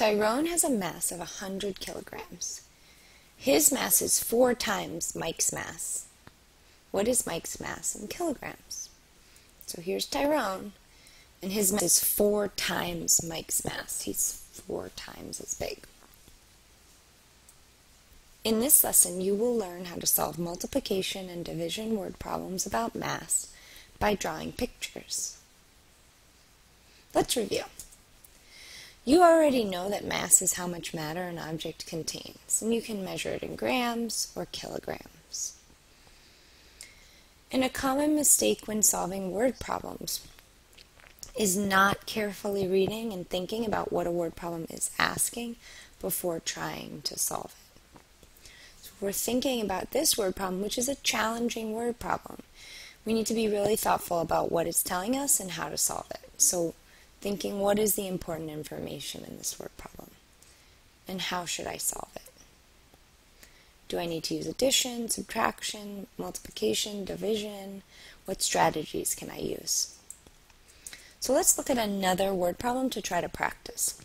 Tyrone has a mass of 100 kilograms. His mass is four times Mike's mass. What is Mike's mass in kilograms? So here's Tyrone, and his mass is four times Mike's mass. He's four times as big. In this lesson, you will learn how to solve multiplication and division word problems about mass by drawing pictures. Let's review. You already know that mass is how much matter an object contains, and you can measure it in grams or kilograms. And a common mistake when solving word problems is not carefully reading and thinking about what a word problem is asking before trying to solve it. So we're thinking about this word problem, which is a challenging word problem. We need to be really thoughtful about what it's telling us and how to solve it. So thinking what is the important information in this word problem and how should I solve it? Do I need to use addition, subtraction, multiplication, division? What strategies can I use? So let's look at another word problem to try to practice.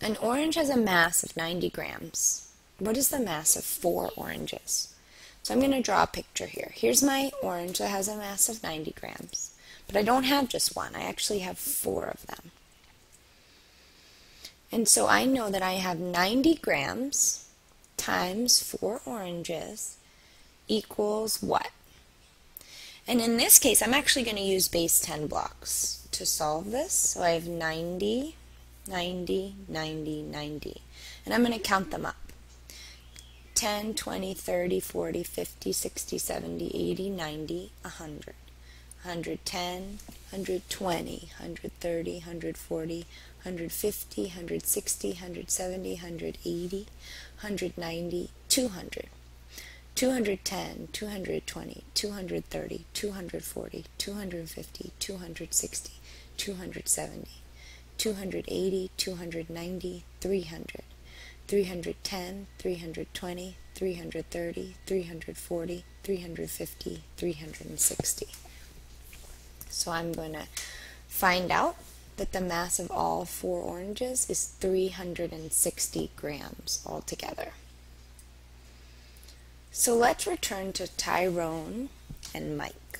An orange has a mass of 90 grams. What is the mass of four oranges? So I'm going to draw a picture here. Here's my orange that has a mass of 90 grams. But I don't have just one. I actually have four of them. And so I know that I have 90 grams times four oranges equals what? And in this case, I'm actually going to use base 10 blocks to solve this. So I have 90, 90, 90, 90. And I'm going to count them up. 10, 20, 30, 40, 50, 60, 70, 80, 90, 100. 110, 120, 130, 140, 150, 160, 170, 180, 190, 200. 210, 220, 230, 240, 250, 260, 270, 280, 290, 300, 310, 320, 330, 340, 350, 360. So I'm going to find out that the mass of all four oranges is 360 grams altogether. So let's return to Tyrone and Mike.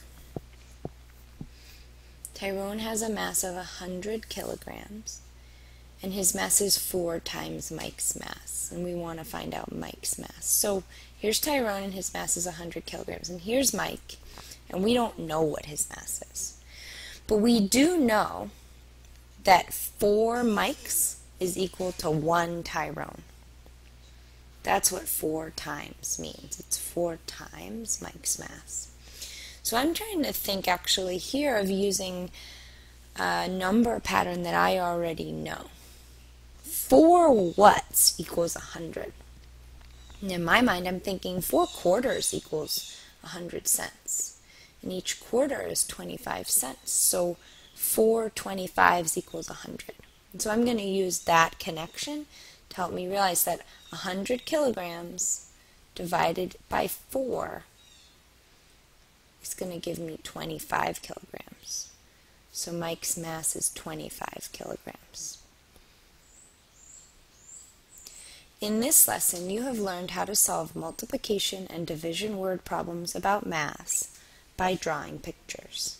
Tyrone has a mass of 100 kilograms, and his mass is four times Mike's mass, and we want to find out Mike's mass. So here's Tyrone, and his mass is 100 kilograms, and here's Mike, and we don't know what his mass is. But we do know that 4 Mikes is equal to 1 Tyrone. That's what 4 times means. It's 4 times Mike's mass. So I'm trying to think actually here of using a number pattern that I already know. 4 whats equals 100. And in my mind, I'm thinking 4 quarters equals 100 cents and each quarter is 25 cents. So 4 25s equals 100. And so I'm going to use that connection to help me realize that 100 kilograms divided by 4 is going to give me 25 kilograms. So Mike's mass is 25 kilograms. In this lesson, you have learned how to solve multiplication and division word problems about mass by drawing pictures.